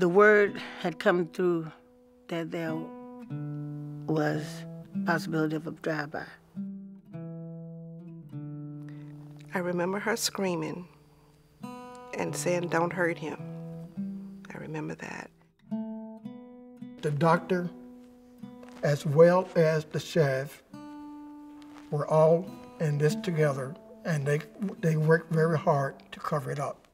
the word had come through that there was possibility of a drive-by. I remember her screaming and saying, don't hurt him. I remember that. The doctor, as well as the sheriff, were all in this together, and they, they worked very hard to cover it up.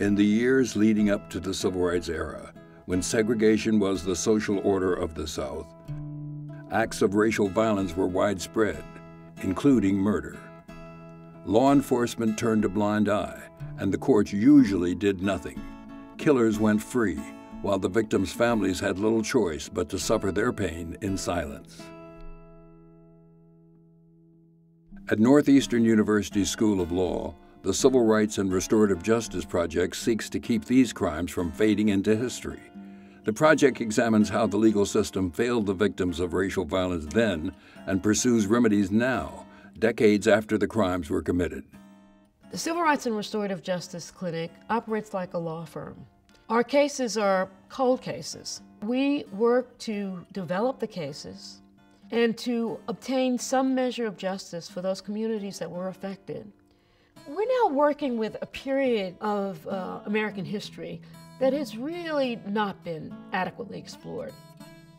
In the years leading up to the Civil Rights era, when segregation was the social order of the South, acts of racial violence were widespread, including murder. Law enforcement turned a blind eye, and the courts usually did nothing. Killers went free, while the victims' families had little choice but to suffer their pain in silence. At Northeastern University School of Law, the Civil Rights and Restorative Justice Project seeks to keep these crimes from fading into history. The project examines how the legal system failed the victims of racial violence then and pursues remedies now, decades after the crimes were committed. The Civil Rights and Restorative Justice Clinic operates like a law firm. Our cases are cold cases. We work to develop the cases and to obtain some measure of justice for those communities that were affected. We're now working with a period of uh, American history that has really not been adequately explored.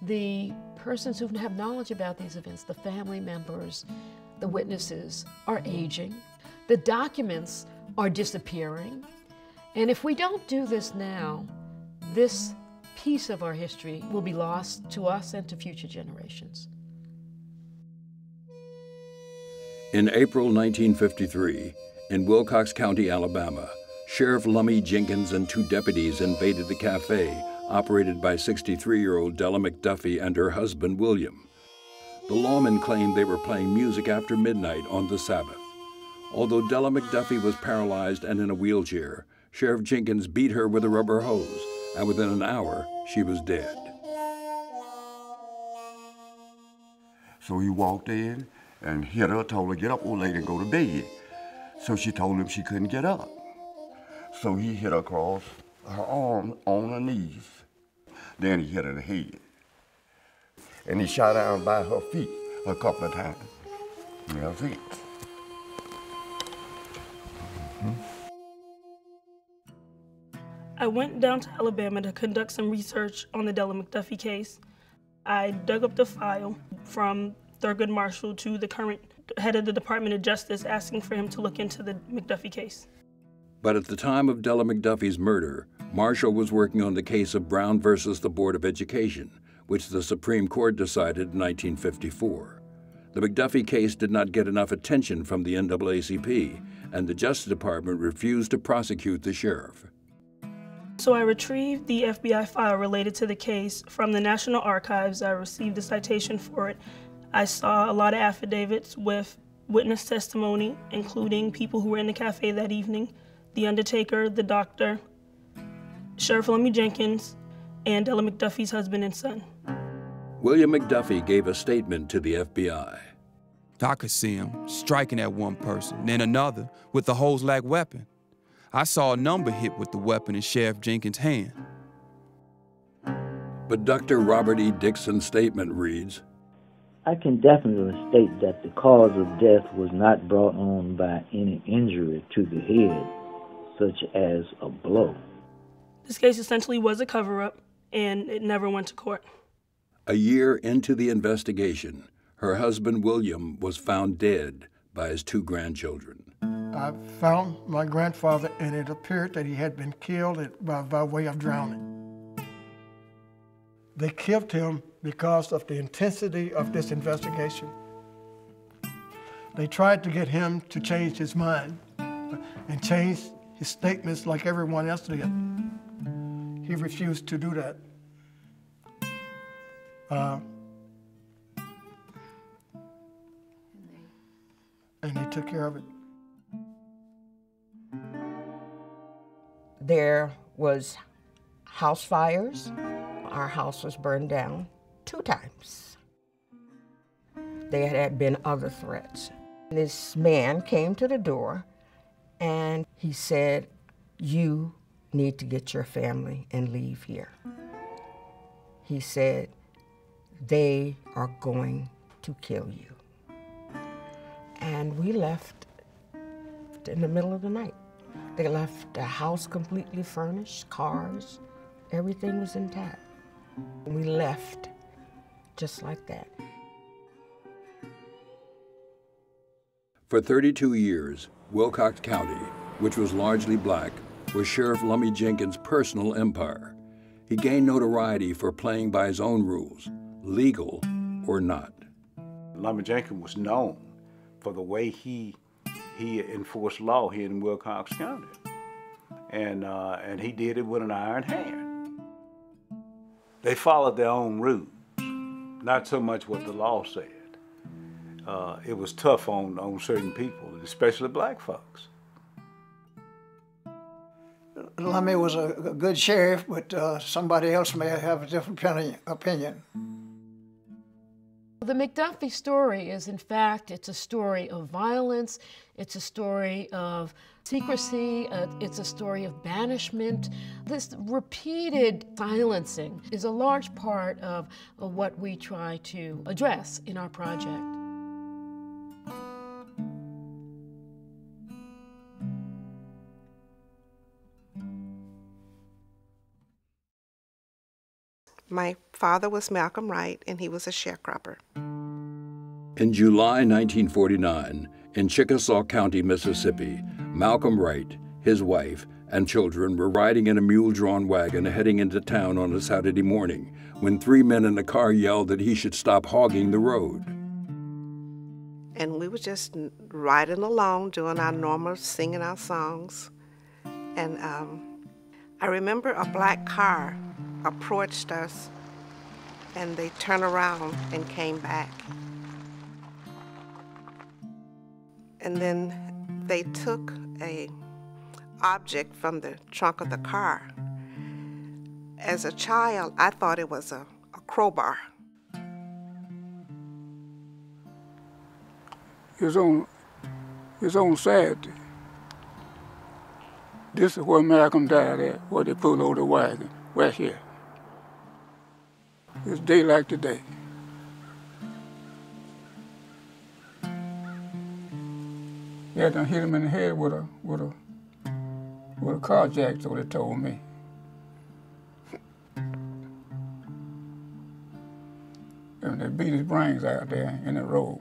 The persons who have knowledge about these events, the family members, the witnesses, are aging. The documents are disappearing. And if we don't do this now, this piece of our history will be lost to us and to future generations. In April 1953, in Wilcox County, Alabama, Sheriff Lummy Jenkins and two deputies invaded the cafe operated by 63 year old Della McDuffie and her husband, William. The lawmen claimed they were playing music after midnight on the Sabbath. Although Della McDuffie was paralyzed and in a wheelchair, Sheriff Jenkins beat her with a rubber hose, and within an hour, she was dead. So he walked in and hit her, told her, get up, old lady, and go to bed. So she told him she couldn't get up. So he hit her across her arm on her knees. Then he hit her in the head. And he shot down by her feet a couple of times. And that's it. I went down to Alabama to conduct some research on the Della McDuffie case. I dug up the file from Thurgood Marshall to the current head of the Department of Justice asking for him to look into the McDuffie case. But at the time of Della McDuffie's murder, Marshall was working on the case of Brown versus the Board of Education, which the Supreme Court decided in 1954. The McDuffie case did not get enough attention from the NAACP, and the Justice Department refused to prosecute the sheriff. So I retrieved the FBI file related to the case from the National Archives. I received a citation for it I saw a lot of affidavits with witness testimony, including people who were in the cafe that evening, the undertaker, the doctor, Sheriff Lummy Jenkins, and Della McDuffie's husband and son. William McDuffie gave a statement to the FBI. I could see him striking at one person, then another with the hose-like weapon. I saw a number hit with the weapon in Sheriff Jenkins' hand. But Dr. Robert E. Dixon's statement reads, I can definitely state that the cause of death was not brought on by any injury to the head, such as a blow. This case essentially was a cover up, and it never went to court. A year into the investigation, her husband William was found dead by his two grandchildren. I found my grandfather, and it appeared that he had been killed by, by way of drowning. They killed him because of the intensity of this investigation. They tried to get him to change his mind, and change his statements like everyone else did. He refused to do that. Uh, and they took care of it. There was house fires. Our house was burned down two times. There had been other threats. This man came to the door and he said, You need to get your family and leave here. He said, They are going to kill you. And we left in the middle of the night. They left the house completely furnished, cars, everything was intact. We left just like that. For 32 years, Wilcox County, which was largely black, was Sheriff Lummy Jenkins' personal empire. He gained notoriety for playing by his own rules, legal or not. Lummy Jenkins was known for the way he he enforced law here in Wilcox County. And, uh, and he did it with an iron hand. They followed their own rules, not so much what the law said. Uh, it was tough on, on certain people, especially black folks. Lummy was a, a good sheriff, but uh, somebody else may have a different opinion. The McDuffie story is, in fact, it's a story of violence, it's a story of secrecy, uh, it's a story of banishment. This repeated silencing is a large part of, of what we try to address in our project. My father was Malcolm Wright, and he was a sharecropper. In July 1949, in Chickasaw County, Mississippi, Malcolm Wright, his wife, and children were riding in a mule drawn wagon heading into town on a Saturday morning when three men in a car yelled that he should stop hogging the road. And we were just riding along, doing our normal singing our songs. And um, I remember a black car approached us and they turned around and came back. And then they took a object from the trunk of the car. As a child, I thought it was a, a crowbar. It's on, it's on Saturday. This is where Malcolm died at, where they pulled over the wagon, right here. It's day like today. Yeah, done hit him in the head with a with a with a car jack, so they told me. And they beat his brains out there in the road.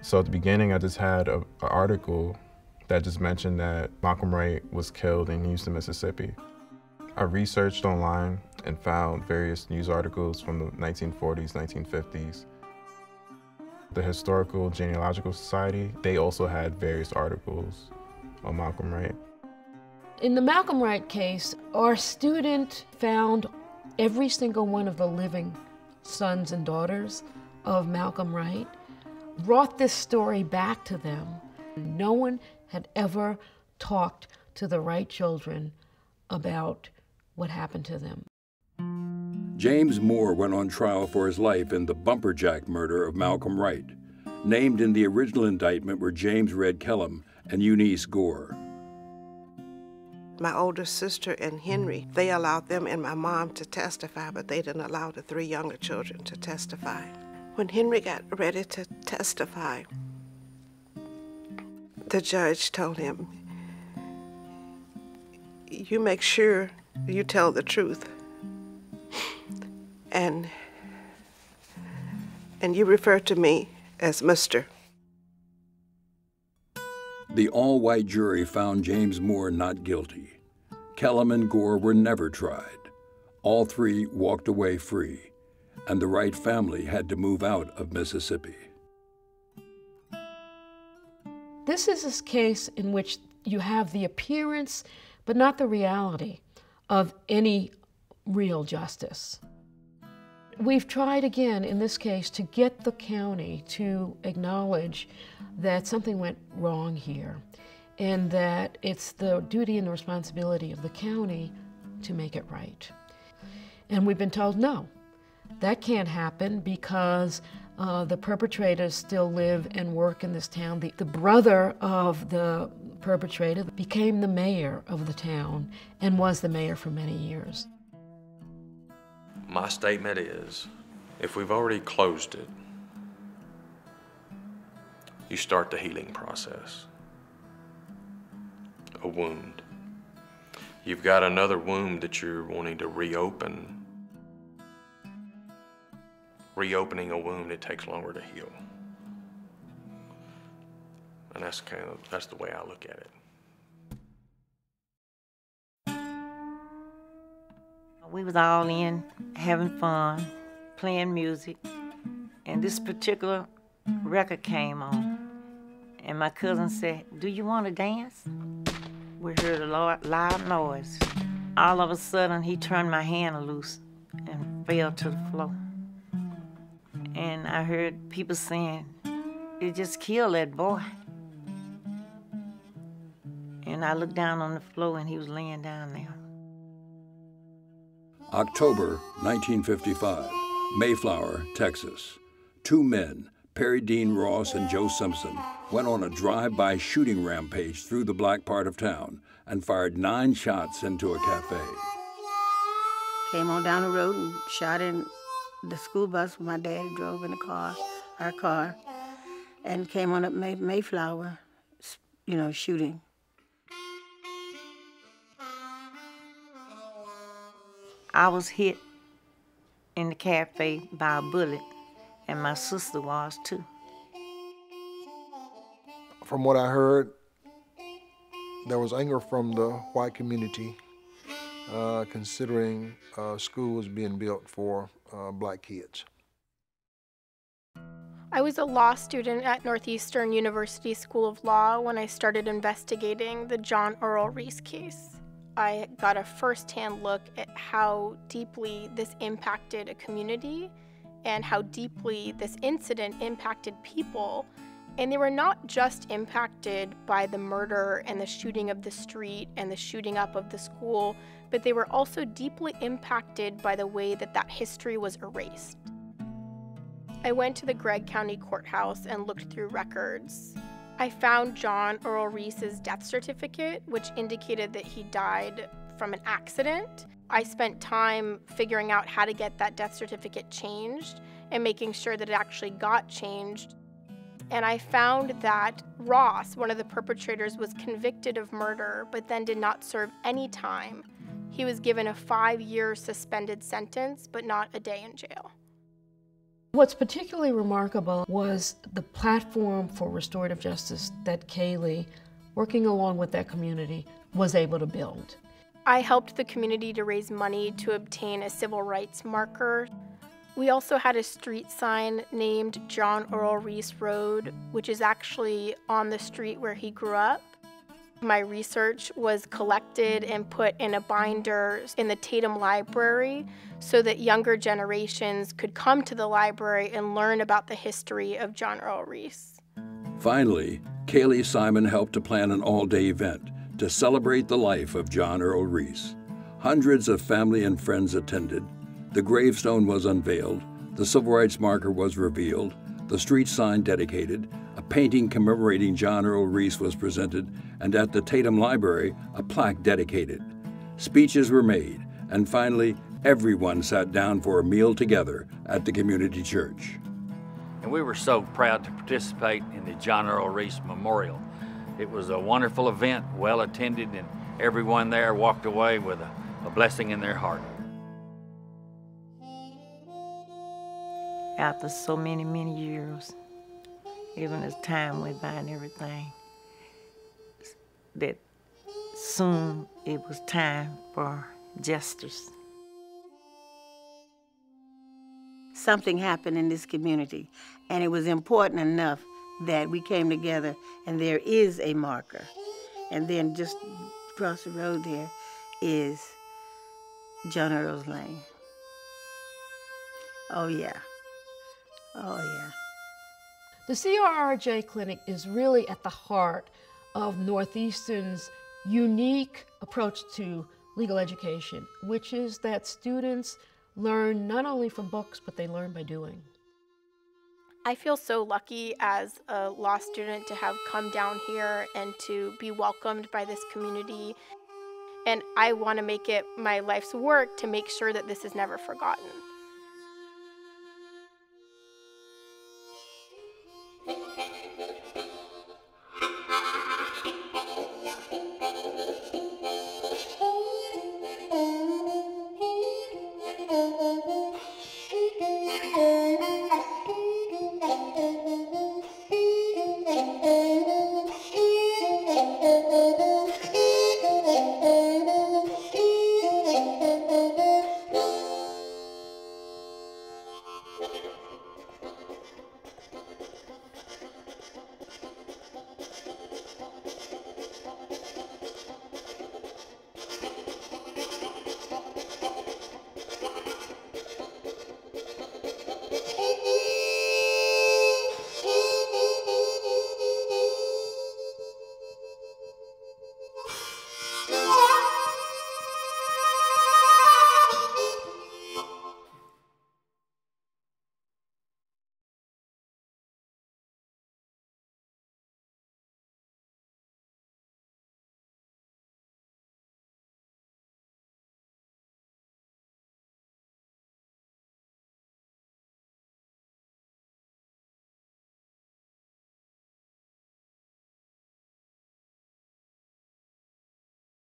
So at the beginning, I just had an article that just mentioned that Malcolm Wright was killed in Houston, Mississippi. I researched online and found various news articles from the 1940s, 1950s. The Historical Genealogical Society, they also had various articles on Malcolm Wright. In the Malcolm Wright case, our student found every single one of the living sons and daughters of Malcolm Wright, brought this story back to them. No one had ever talked to the Wright children about what happened to them. James Moore went on trial for his life in the Bumperjack murder of Malcolm Wright. Named in the original indictment were James Red Kellum and Eunice Gore. My older sister and Henry, they allowed them and my mom to testify, but they didn't allow the three younger children to testify. When Henry got ready to testify, the judge told him, You make sure you tell the truth. And and you refer to me as Mr. The all white jury found James Moore not guilty. Kellum and Gore were never tried. All three walked away free. and the Wright family had to move out of Mississippi. This is a case in which you have the appearance, but not the reality, of any real justice. We've tried again in this case to get the county to acknowledge that something went wrong here and that it's the duty and the responsibility of the county to make it right. And we've been told no, that can't happen because uh, the perpetrators still live and work in this town. The, the brother of the perpetrator became the mayor of the town and was the mayor for many years. My statement is if we've already closed it, you start the healing process. A wound. You've got another wound that you're wanting to reopen reopening a wound, it takes longer to heal. And that's kind of that's the way I look at it. We was all in, having fun, playing music, and this particular record came on. And my cousin said, Do you want to dance? We heard a lot loud noise. All of a sudden, he turned my hand loose and fell to the floor and I heard people saying, "They just killed that boy." And I looked down on the floor, and he was laying down there. October 1955, Mayflower, Texas. Two men, Perry Dean Ross and Joe Simpson, went on a drive-by shooting rampage through the black part of town and fired nine shots into a cafe. Came on down the road and shot in the school bus my dad drove in the car, our car, and came on up May- Mayflower, you know, shooting. I was hit in the cafe by a bullet, and my sister was too. From what I heard, there was anger from the white community uh, considering uh, schools being built for uh, black kids. I was a law student at Northeastern University School of Law when I started investigating the John Earl Reese case. I got a firsthand look at how deeply this impacted a community and how deeply this incident impacted people. And they were not just impacted by the murder and the shooting of the street and the shooting up of the school, but they were also deeply impacted by the way that that history was erased. I went to the Gregg County Courthouse and looked through records. I found John Earl Reese's death certificate, which indicated that he died from an accident. I spent time figuring out how to get that death certificate changed and making sure that it actually got changed. And I found that Ross, one of the perpetrators, was convicted of murder but then did not serve any time he was given a five year suspended sentence, but not a day in jail. What's particularly remarkable was the platform for restorative justice that Kaylee, working along with that community, was able to build. I helped the community to raise money to obtain a civil rights marker. We also had a street sign named John Earl Reese Road, which is actually on the street where he grew up. My research was collected and put in a binder in the Tatum Library so that younger generations could come to the library and learn about the history of John Earl Reese. Finally, Kaylee Simon helped to plan an all day event to celebrate the life of John Earl Reese. Hundreds of family and friends attended. The gravestone was unveiled, the civil rights marker was revealed, the street sign dedicated, a painting commemorating John Earl Reese was presented, and at the Tatum Library, a plaque dedicated. Speeches were made, and finally, everyone sat down for a meal together at the community church. And we were so proud to participate in the John Earl Reese Memorial. It was a wonderful event, well attended, and everyone there walked away with a, a blessing in their heart. After so many, many years, even as time went by and everything, that soon it was time for justice. something happened in this community, and it was important enough that we came together, and there is a marker. And then just across the road there is John Earls Lane. Oh, yeah. Oh, yeah. The CRRJ Clinic is really at the heart of Northeastern's unique approach to legal education, which is that students learn not only from books, but they learn by doing. I feel so lucky as a law student to have come down here and to be welcomed by this community. And I want to make it my life's work to make sure that this is never forgotten.